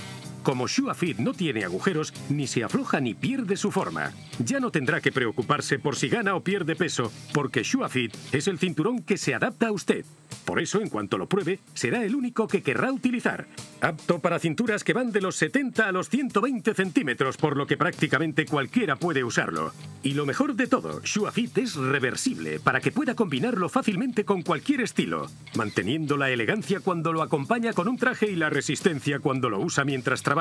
Como Fit no tiene agujeros, ni se afloja ni pierde su forma. Ya no tendrá que preocuparse por si gana o pierde peso, porque Fit es el cinturón que se adapta a usted. Por eso, en cuanto lo pruebe, será el único que querrá utilizar. Apto para cinturas que van de los 70 a los 120 centímetros, por lo que prácticamente cualquiera puede usarlo. Y lo mejor de todo, Fit es reversible para que pueda combinarlo fácilmente con cualquier estilo, manteniendo la elegancia cuando lo acompaña con un traje y la resistencia cuando lo usa mientras trabaja.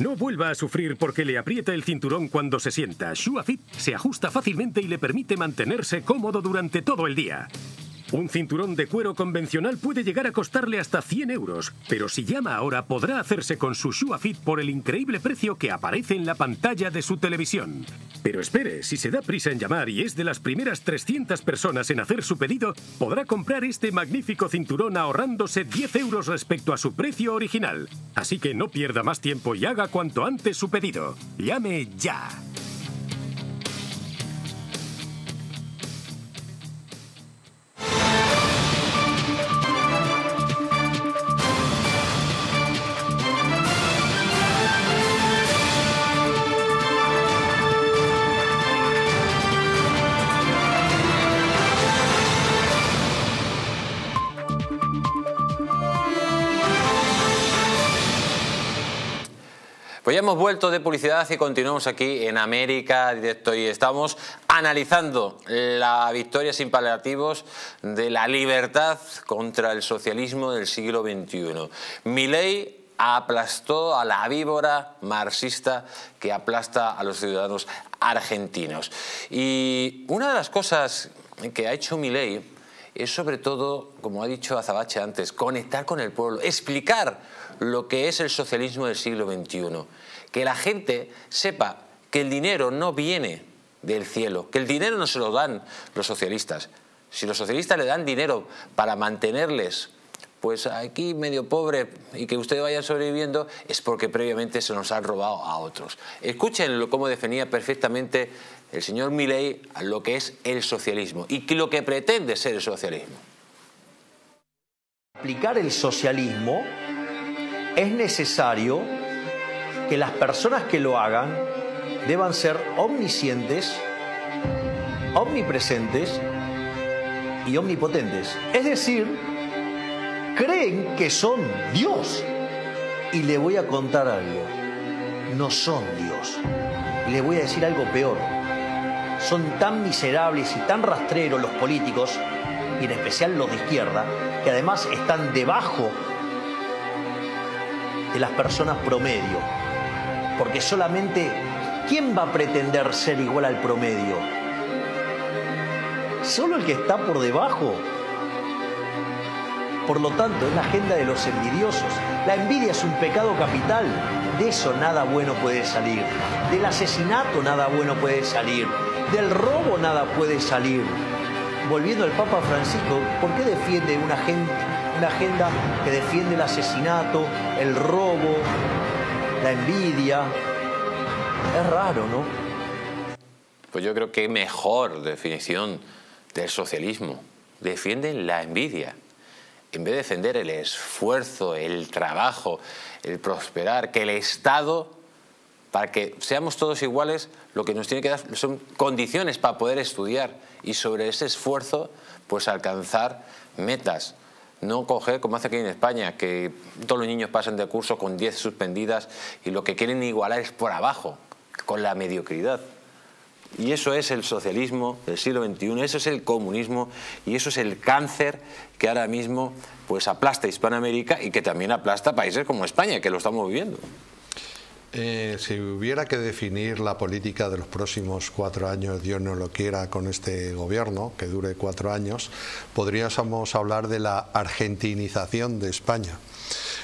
No vuelva a sufrir porque le aprieta el cinturón cuando se sienta. Fit se ajusta fácilmente y le permite mantenerse cómodo durante todo el día. Un cinturón de cuero convencional puede llegar a costarle hasta 100 euros, pero si llama ahora podrá hacerse con su Fit por el increíble precio que aparece en la pantalla de su televisión. Pero espere, si se da prisa en llamar y es de las primeras 300 personas en hacer su pedido, podrá comprar este magnífico cinturón ahorrándose 10 euros respecto a su precio original. Así que no pierda más tiempo y haga cuanto antes su pedido. Llame ya. Pues ya hemos vuelto de publicidad y continuamos aquí en América Directo y estamos analizando la victoria sin paliativos de la libertad contra el socialismo del siglo XXI. Milei aplastó a la víbora marxista que aplasta a los ciudadanos argentinos. Y una de las cosas que ha hecho Milei es sobre todo, como ha dicho Azabache antes, conectar con el pueblo, explicar lo que es el socialismo del siglo XXI. Que la gente sepa que el dinero no viene del cielo, que el dinero no se lo dan los socialistas. Si los socialistas le dan dinero para mantenerles pues aquí medio pobre y que ustedes vayan sobreviviendo es porque previamente se nos han robado a otros. Escuchen cómo definía perfectamente el señor Milley lo que es el socialismo y lo que pretende ser el socialismo. aplicar el socialismo es necesario que las personas que lo hagan deban ser omniscientes, omnipresentes y omnipotentes. Es decir, creen que son Dios. Y le voy a contar algo. No son Dios. Y le voy a decir algo peor. Son tan miserables y tan rastreros los políticos, y en especial los de izquierda, que además están debajo de las personas promedio. Porque solamente, ¿quién va a pretender ser igual al promedio? Solo el que está por debajo. Por lo tanto, es la agenda de los envidiosos. La envidia es un pecado capital. De eso nada bueno puede salir. Del asesinato nada bueno puede salir. Del robo nada puede salir. Volviendo al Papa Francisco, ¿por qué defiende una agenda, una agenda que defiende el asesinato, el robo, la envidia? Es raro, ¿no? Pues yo creo que mejor definición del socialismo. Defienden la envidia. En vez de defender el esfuerzo, el trabajo, el prosperar, que el Estado, para que seamos todos iguales, lo que nos tiene que dar son condiciones para poder estudiar y sobre ese esfuerzo, pues alcanzar metas. No coger, como hace aquí en España, que todos los niños pasan de curso con 10 suspendidas y lo que quieren igualar es por abajo, con la mediocridad. Y eso es el socialismo del siglo XXI, eso es el comunismo y eso es el cáncer que ahora mismo pues aplasta Hispanoamérica y que también aplasta países como España, que lo estamos viviendo. Eh, si hubiera que definir la política de los próximos cuatro años, Dios no lo quiera, con este gobierno, que dure cuatro años, podríamos hablar de la argentinización de España.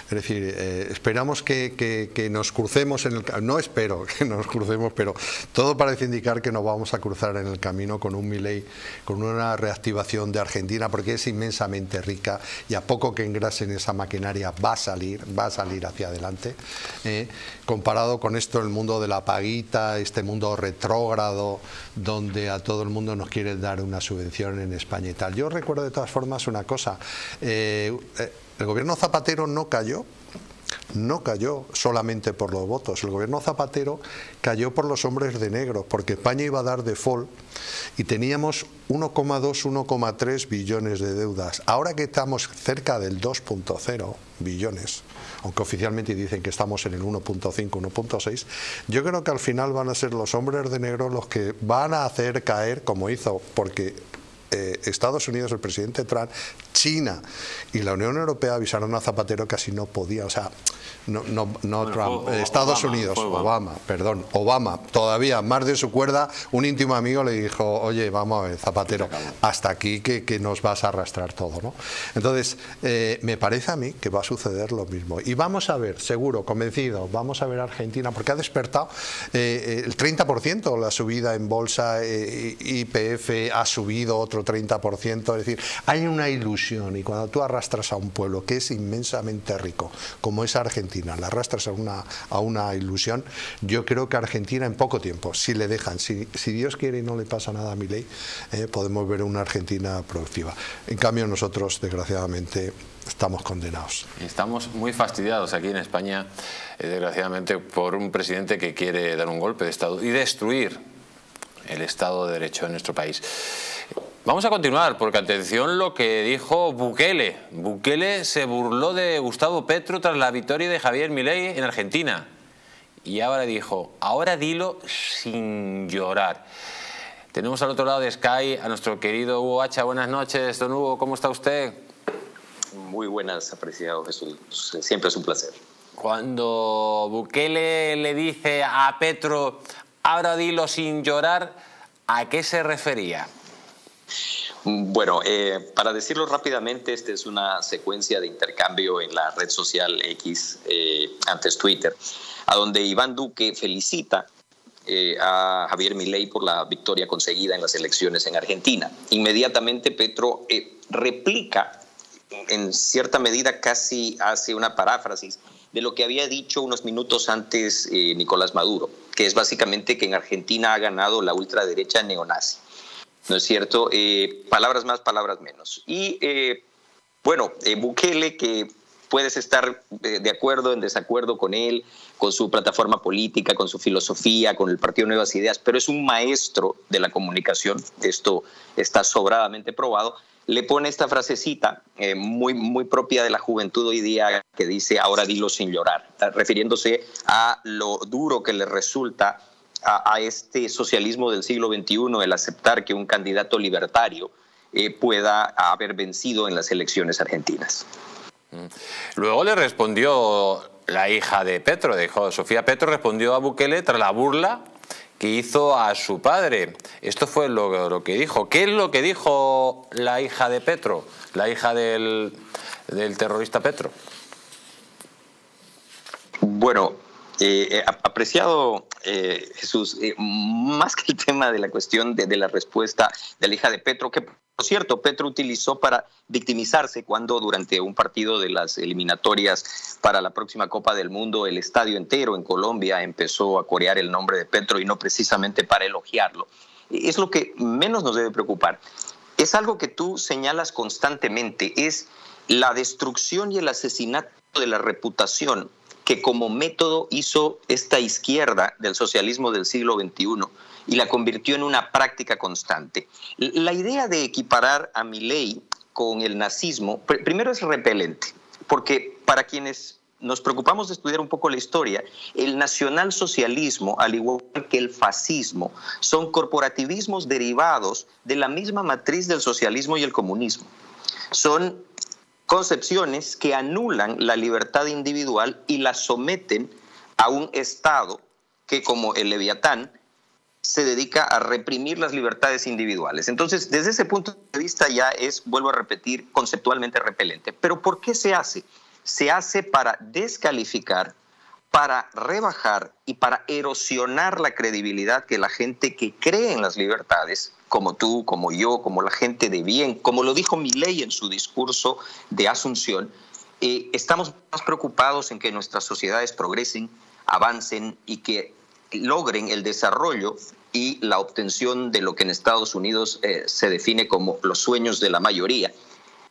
Es decir, eh, esperamos que, nos crucemos en el no espero que *laughs* nos crucemos, pero todo parece indicar que nos vamos a cruzar en el camino con un Milei, con una reactivación de Argentina, porque es inmensamente rica y a poco que engrasen esa maquinaria va a salir, va a salir hacia adelante. Eh, comparado con esto, el mundo de la paguita, este mundo retrógrado, donde a todo el mundo nos quiere dar una subvención en España y tal. Yo recuerdo de todas formas una cosa. Eh, el gobierno Zapatero no cayó no cayó solamente por los votos. El gobierno Zapatero cayó por los hombres de negro, porque España iba a dar default y teníamos 1,2, 1,3 billones de deudas. Ahora que estamos cerca del 2,0 billones, aunque oficialmente dicen que estamos en el 1.5, 1.6, yo creo que al final van a ser los hombres de negro los que van a hacer caer, como hizo, porque eh, Estados Unidos, el presidente Trump, China y la Unión Europea avisaron a Zapatero que así no podía, o sea, no, no, no Trump, Estados Unidos, Obama. perdón, Obama, todavía más de su cuerda, un íntimo amigo le dijo, oye, vamos a ver, Zapatero, hasta aquí que, que nos vas a arrastrar todo, ¿no? Entonces, eh, me parece a mí que va a suceder lo mismo. Y vamos a ver, seguro, convencido, vamos a ver Argentina, porque ha despertado eh, el 30% la subida en bolsa, IPF ha subido otro 30%, es decir, hay una ilusión y cuando tú arrastras a un pueblo que es inmensamente rico, como es Argentina, la arrastras a una, a una ilusión, yo creo que Argentina en poco tiempo, si le dejan, si, si Dios quiere y no le pasa nada a mi ley, eh, podemos ver una Argentina productiva. En cambio nosotros, desgraciadamente, estamos condenados. Estamos muy fastidiados aquí en España, eh, desgraciadamente, por un presidente que quiere dar un golpe de Estado y destruir el Estado de Derecho en nuestro país. Vamos a continuar, porque atención lo que dijo Bukele. Bukele se burló de Gustavo Petro tras la victoria de Javier Milei en Argentina. Y ahora dijo, ahora dilo sin llorar. Tenemos al otro lado de Sky a nuestro querido Hugo Hacha. Buenas noches, don Hugo, ¿cómo está usted? Muy buenas, apreciado Jesús. Siempre es un placer. Cuando Bukele le dice a Petro, ahora dilo sin llorar, ¿a qué se refería? Bueno, eh, para decirlo rápidamente, esta es una secuencia de intercambio en la red social X, eh, antes Twitter, a donde Iván Duque felicita eh, a Javier Milei por la victoria conseguida en las elecciones en Argentina. Inmediatamente Petro replica, en cierta medida casi hace una paráfrasis de lo que había dicho unos minutos antes Nicolás Maduro, que es básicamente que en Argentina ha ganado la ultraderecha neonazi. ¿No es cierto? Eh, palabras más, palabras menos. Y eh, Bueno, Bukele, que puedes estar de acuerdo, en desacuerdo con él, con su plataforma política, con su filosofía, con el Partido Nuevas Ideas, pero es un maestro de la comunicación, esto está sobradamente probado, le pone esta frasecita eh, muy, muy propia de la juventud hoy día que dice, ahora dilo sin llorar, refiriéndose a lo duro que le resulta a, este socialismo del siglo XXI el aceptar que un candidato libertario eh, pueda haber vencido en las elecciones argentinas. Mm. Luego le respondió la hija de Petro, dijo Sofía Petro, respondió a Bukele tras la burla que hizo a su padre. Esto fue lo, que dijo. ¿Qué es lo que dijo la hija de Petro, la hija del, terrorista Petro? Bueno, eh, eh, apreciado eh, Jesús, más que el tema de la cuestión de, de, la respuesta de la hija de Petro, que por cierto, Petro utilizó para victimizarse cuando durante un partido de las eliminatorias para la próxima Copa del Mundo el estadio entero en Colombia empezó a corear el nombre de Petro y no precisamente para elogiarlo. Es lo que menos nos debe preocupar. Es algo que tú señalas constantemente, es la destrucción y el asesinato de la reputación que como método hizo esta izquierda del socialismo del siglo XXI y la convirtió en una práctica constante. La idea de equiparar a Milley con el nazismo, primero es repelente, porque para quienes nos preocupamos de estudiar un poco la historia, el nacionalsocialismo, al igual que el fascismo, son corporativismos derivados de la misma matriz del socialismo y el comunismo. Son concepciones que anulan la libertad individual y la someten a un Estado que, como el Leviatán, se dedica a reprimir las libertades individuales. Entonces, desde ese punto de vista ya es, vuelvo a repetir, conceptualmente repelente. Pero ¿por qué se hace? Se hace para descalificar, para rebajar y para erosionar la credibilidad que la gente que cree en las libertades, como tú, como yo, como la gente de bien, como lo dijo Milei en su discurso de Asunción, eh, estamos más preocupados en que nuestras sociedades progresen, avancen y que logren el desarrollo y la obtención de lo que en Estados Unidos eh, se define como los sueños de la mayoría,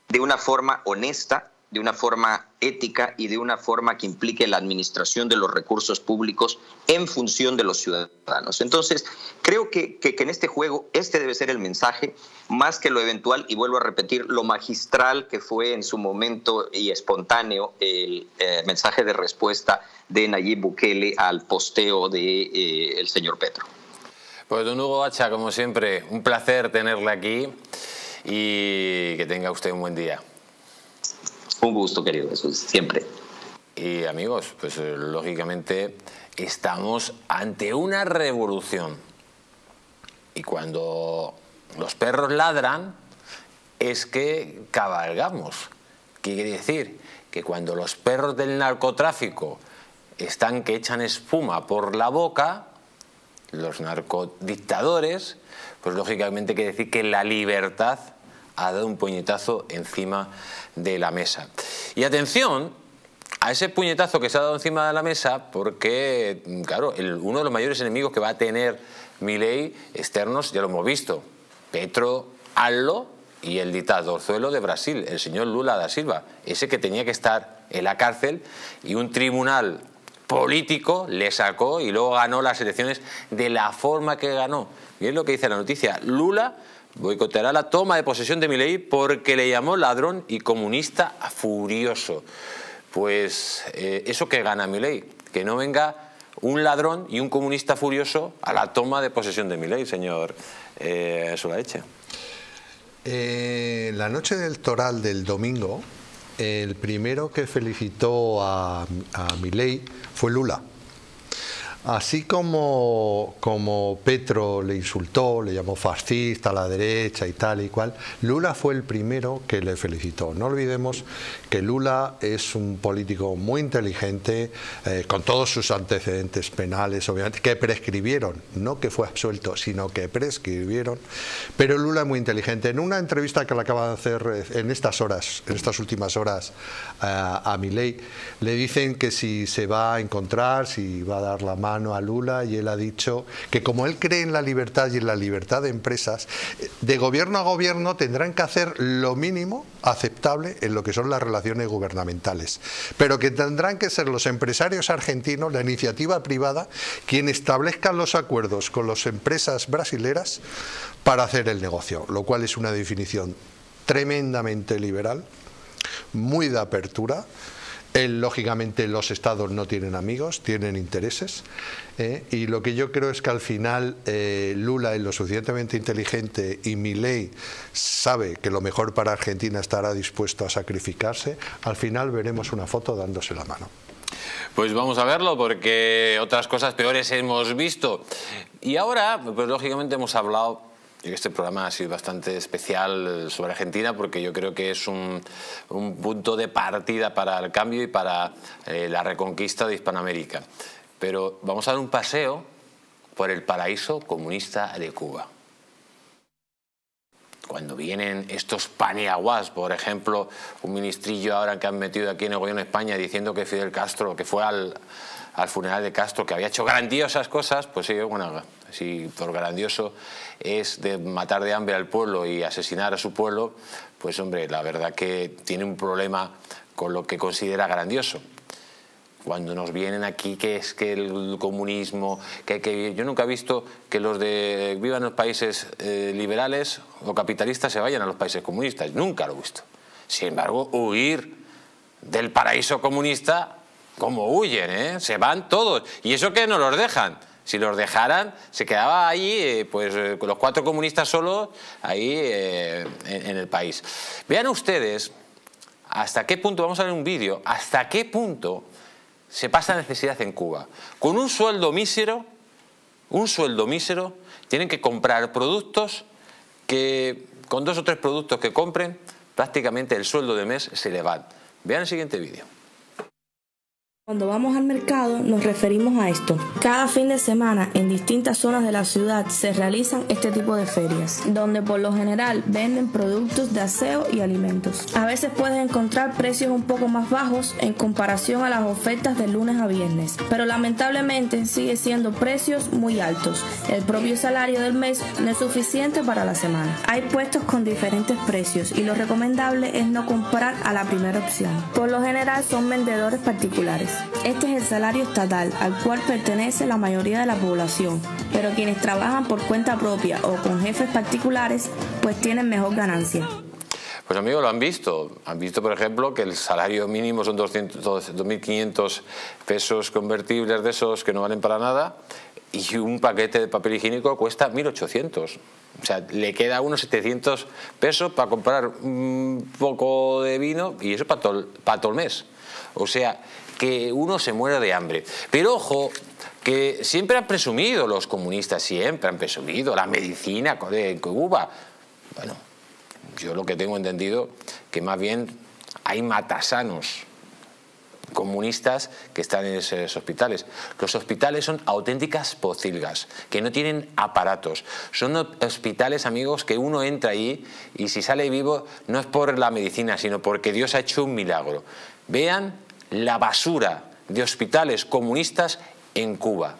de una forma honesta, de una forma ética y de una forma que implique la administración de los recursos públicos en función de los ciudadanos. Entonces, creo que, que, en este juego este debe ser el mensaje, más que lo eventual, y vuelvo a repetir, lo magistral que fue en su momento y espontáneo el eh, mensaje de respuesta de Nayib Bukele al posteo del de, eh, señor Petro. Pues don Hugo Hacha, como siempre, un placer tenerle aquí y que tenga usted un buen día. Un gusto, querido Jesús, siempre. Y amigos, pues eh, lógicamente estamos ante una revolución. Y cuando los perros ladran, es que cabalgamos. ¿Qué quiere decir? Que cuando los perros del narcotráfico están que echan espuma por la boca, los narcodictadores, pues lógicamente quiere decir que la libertad ha dado un puñetazo encima de la mesa. Y atención a ese puñetazo que se ha dado encima de la mesa, porque, claro, uno de los mayores enemigos que va a tener ley externos, ya lo hemos visto, Petro, Allo y el dictadorzuelo de Brasil, el señor Lula da Silva, ese que tenía que estar en la cárcel y un tribunal político le sacó y luego ganó las elecciones de la forma que ganó. Y es lo que dice la noticia. Lula boicoteará la toma de posesión de Milei porque le llamó ladrón y comunista furioso. Pues eh, eso que gana Milei, que no venga un ladrón y un comunista furioso a la toma de posesión de Milei, señor eh, Solaeche. Eh, la noche electoral del domingo, el primero que felicitó a, a Milei fue Lula. Así como, como Petro le insultó, le llamó fascista a la derecha y tal y cual, Lula fue el primero que le felicitó. No olvidemos que Lula es un político muy inteligente, eh, con todos sus antecedentes penales, obviamente, que prescribieron, no que fue absuelto, sino que prescribieron. Pero Lula es muy inteligente. En una entrevista que le acaba de hacer eh, en estas horas, en estas últimas horas, a, a Milei, le dicen que si se va a encontrar, si va a dar la mano, mano a Lula y él ha dicho que como él cree en la libertad y en la libertad de empresas, de gobierno a gobierno tendrán que hacer lo mínimo aceptable en lo que son las relaciones gubernamentales, pero que tendrán que ser los empresarios argentinos, la iniciativa privada, quien establezcan los acuerdos con las empresas brasileras para hacer el negocio, lo cual es una definición tremendamente liberal, muy de apertura. Lógicamente los estados no tienen amigos, tienen intereses. ¿eh? y lo que yo creo es que al final eh, Lula es lo suficientemente inteligente y Milei sabe que lo mejor para Argentina estará dispuesto a sacrificarse. Al final veremos una foto dándose la mano. Pues vamos a verlo porque otras cosas peores hemos visto. Y ahora, pues lógicamente hemos hablado este programa ha sido bastante especial sobre Argentina porque yo creo que es un, punto de partida para el cambio y para eh, la reconquista de Hispanoamérica. Pero vamos a dar un paseo por el paraíso comunista de Cuba. Cuando vienen estos paneaguas, por ejemplo, un ministrillo ahora que han metido aquí en el gobierno de España diciendo que Fidel Castro, que fue al, al funeral de Castro, que había hecho grandiosas cosas, pues sí, bueno, si por grandioso es de matar de hambre al pueblo y asesinar a su pueblo, pues hombre, la verdad que tiene un problema con lo que considera grandioso. Cuando nos vienen aquí que es que el comunismo, que, yo nunca he visto que los de vivan los países eh, liberales o capitalistas se vayan a los países comunistas, nunca lo he visto. Sin embargo, huir del paraíso comunista como huyen, ¿eh? se van todos. Y eso que no los dejan. Si los dejaran, se quedaba ahí, eh, pues eh, con los cuatro comunistas solos, ahí eh, en, el país. Vean ustedes hasta qué punto, vamos a ver un vídeo, hasta qué punto se pasa necesidad en Cuba. Con un sueldo mísero, un sueldo mísero, tienen que comprar productos que, con dos o tres productos que compren, prácticamente el sueldo de mes se le va. Vean el siguiente vídeo. Cuando vamos al mercado nos referimos a esto. Cada fin de semana en distintas zonas de la ciudad se realizan este tipo de ferias, donde por lo general venden productos de aseo y alimentos. A veces puedes encontrar precios un poco más bajos en comparación a las ofertas de lunes a viernes, pero lamentablemente sigue siendo precios muy altos. El propio salario del mes no es suficiente para la semana. Hay puestos con diferentes precios y lo recomendable es no comprar a la primera opción. Por lo general son vendedores particulares. Este es el salario estatal al cual pertenece la mayoría de la población, pero quienes trabajan por cuenta propia o con jefes particulares pues tienen mejor ganancia. Pues amigos, lo han visto. Han visto, por ejemplo, que el salario mínimo son 2.500 pesos convertibles de esos que no valen para nada y un paquete de papel higiénico cuesta 1.800. O sea, le queda unos 700 pesos para comprar un poco de vino y eso para todo, para todo el mes. O sea, que uno se muera de hambre. Pero ojo, que siempre han presumido los comunistas, siempre han presumido la medicina de Cuba. Bueno, yo lo que tengo entendido que más bien hay matasanos comunistas que están en esos hospitales. Los hospitales son auténticas pocilgas, que no tienen aparatos. Son hospitales, amigos, que uno entra ahí y si sale vivo no es por la medicina, sino porque Dios ha hecho un milagro. Vean la basura de hospitales comunistas en Cuba.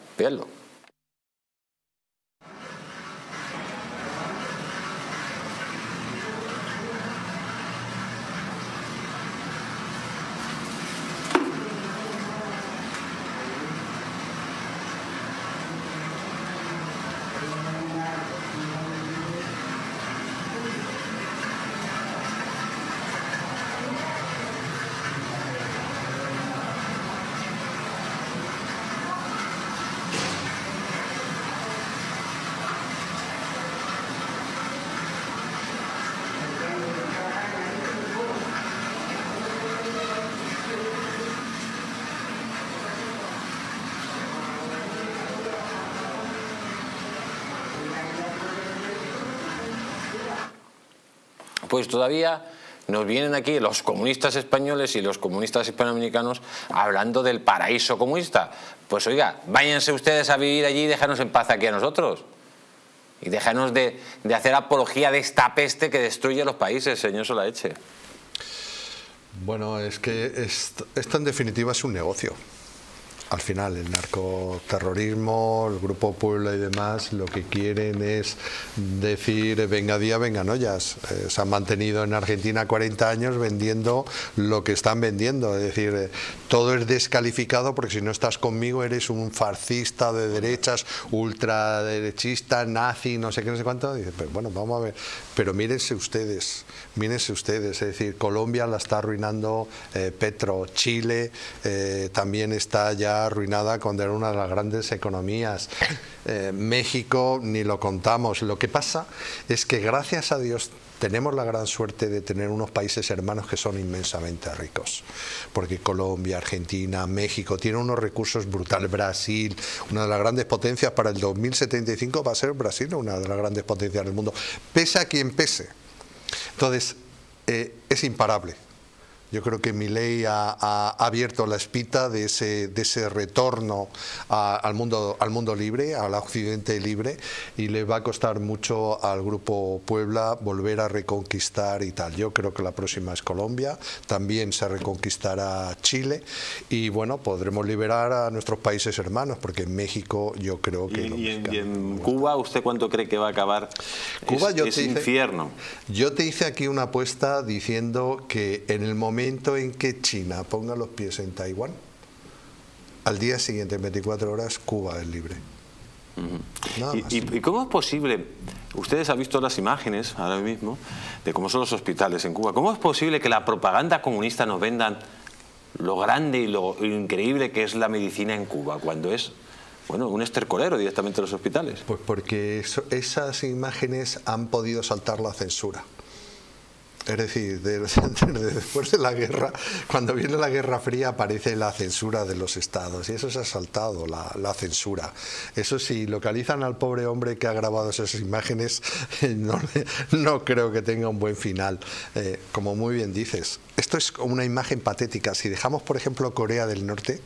Pues todavía nos vienen aquí los comunistas españoles y los comunistas hispanoamericanos hablando del paraíso comunista. Pues oiga, váyanse ustedes a vivir allí y déjanos en paz aquí a nosotros. Y déjanos de, hacer apología de esta peste que destruye los países, señor Solaeche. Bueno, es que esto en definitiva es un negocio. Al final el narcoterrorismo, el grupo Puebla y demás, lo que quieren es decir venga día, venga ollas. Eh, se han mantenido en Argentina 40 años vendiendo lo que están vendiendo, es decir, eh, todo es descalificado porque si no estás conmigo eres un fascista de derechas, ultraderechista, nazi, no sé qué, no sé cuánto. Dice, pues bueno, vamos a ver, pero mírense ustedes, mírense ustedes, es decir, Colombia la está arruinando eh, Petro, Chile también está ya arruinada cuando era una de las grandes economías. Eh, México ni lo contamos. Lo que pasa es que gracias a Dios tenemos la gran suerte de tener unos países hermanos que son inmensamente ricos, porque Colombia, Argentina, México tienen unos recursos brutales, Brasil, una de las grandes potencias para el 2075 va a ser Brasil, una de las grandes potencias del mundo, pese a quien pese. Entonces, eh, es imparable. Yo creo que mi ley ha, abierto la espita de ese, de ese retorno al, mundo, al mundo libre, al occidente libre, y le va a costar mucho al Grupo Puebla volver a reconquistar y tal. Yo creo que la próxima es Colombia, también se reconquistará Chile, y bueno, podremos liberar a nuestros países hermanos, porque en México yo creo que... ¿Y, en, Cuba usted cuánto cree que va a acabar Cuba, yo infierno? Yo te hice aquí una apuesta diciendo que en el momento momento en que China ponga los pies en Taiwán, al día siguiente, en 24 horas, Cuba es libre. ¿Y, cómo es posible? Ustedes han visto las imágenes ahora mismo de cómo son los hospitales en Cuba. ¿Cómo es posible que la propaganda comunista nos vendan lo grande y lo increíble que es la medicina en Cuba cuando es bueno, un estercolero directamente en los hospitales? Pues porque esas imágenes han podido saltar la censura. Es decir, *laughs* después de la guerra, cuando viene la Guerra Fría aparece la censura de los estados y eso se ha saltado, la, censura. Eso sí, localizan al pobre hombre que ha grabado esas imágenes, *laughs* no, no creo que tenga un buen final. Eh, como muy bien dices, esto es una imagen patética. Si dejamos, por ejemplo, Corea del Norte,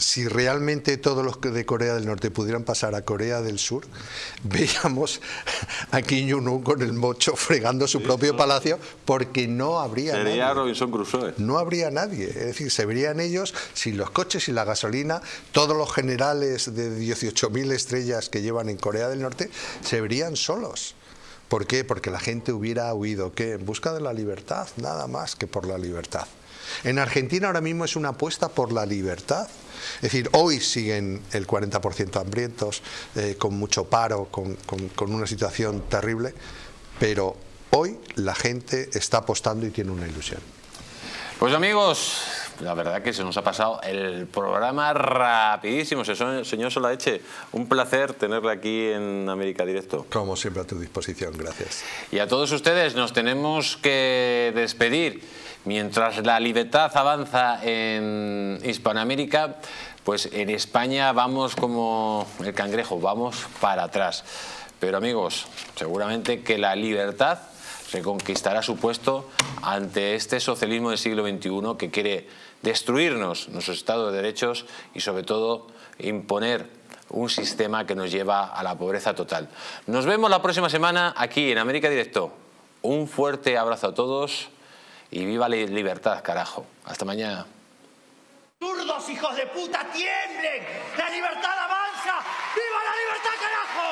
si realmente todos los de Corea del Norte pudieran pasar a Corea del Sur, *laughs* veíamos a Kim Jong-un con el mocho fregando su propio palacio porque no habría Sería nadie. Robinson Crusoe. No habría nadie. Es decir, se verían ellos sin los coches y la gasolina, todos los generales de 18.000 estrellas que llevan en Corea del Norte se verían solos. ¿Por qué? Porque la gente hubiera huido, ¿qué? En busca de la libertad, nada más que por la libertad. En Argentina ahora mismo es una apuesta por la libertad. Es decir, hoy siguen el 40% hambrientos, eh, con mucho paro, con, una situación terrible, pero hoy la gente está apostando y tiene una ilusión. Pues amigos, la verdad que se nos ha pasado el programa rapidísimo. Señor Solaeche, un placer tenerle aquí en América Directo. Como siempre a tu disposición, gracias. Y a todos ustedes nos tenemos que despedir. Mientras la libertad avanza en Hispanoamérica, pues en España vamos como el cangrejo, vamos para atrás. Pero amigos, seguramente que la libertad reconquistará su puesto ante este socialismo del siglo XXI que quiere destruirnos nuestro Estado de Derechos y sobre todo imponer un sistema que nos lleva a la pobreza total. Nos vemos la próxima semana aquí en América Directo. Un fuerte abrazo a todos y viva la libertad, carajo. Hasta mañana. ¡Zurdos, hijos de puta, tiemblen! ¡La libertad avanza! ¡Viva la libertad, carajo!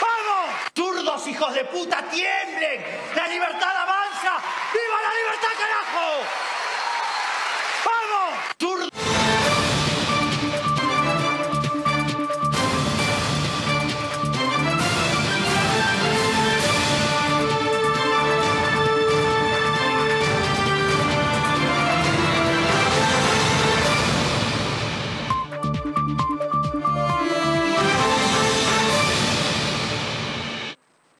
¡Vamos! ¡Zurdos, hijos de puta, tiemblen! ¡La libertad avanza! ¡Viva la libertad, carajo! absurdo.